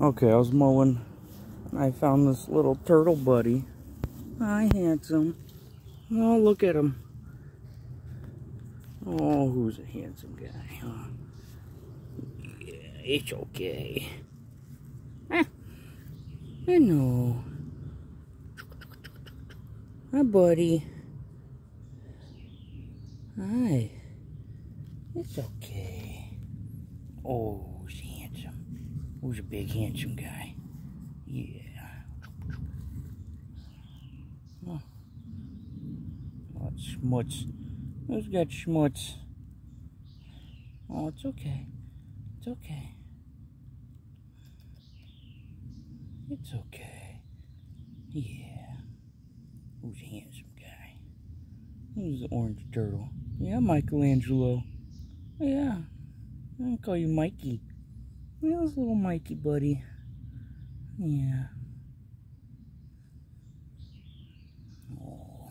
Okay, I was mowing and I found this little turtle buddy. Hi, handsome. Oh, look at him. Oh, who's a handsome guy, huh? Yeah, it's okay. Ah, I know. Hi, buddy. Hi. It's okay. Oh. Who's a big, handsome guy? Yeah. Oh, oh it's schmutz. Who's got schmutz? Oh, it's okay. It's okay. It's okay. Yeah. Who's a handsome guy? Who's the orange turtle? Yeah, Michelangelo. Yeah. I'll call you Mikey. This little Mikey buddy. Yeah. Oh,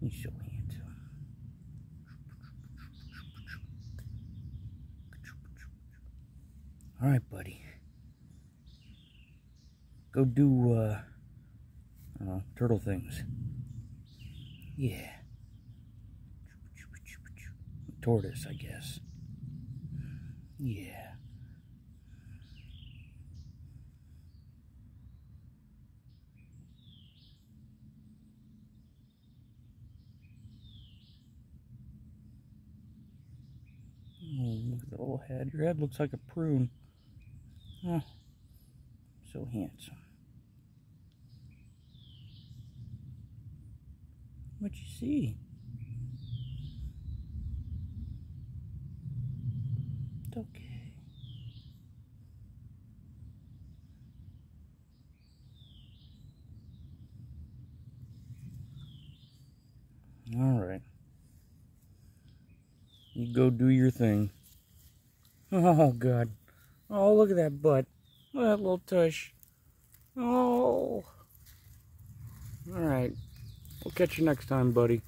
he's so handsome. All right, buddy. Go do uh, uh turtle things. Yeah. Tortoise, I guess. Yeah. Oh, look at the little head. Your head looks like a prune. Oh, so handsome. What you see? It's okay. All right. You go do your thing. Oh, God. Oh, look at that butt. Look at that little tush. Oh. All right. We'll catch you next time, buddy.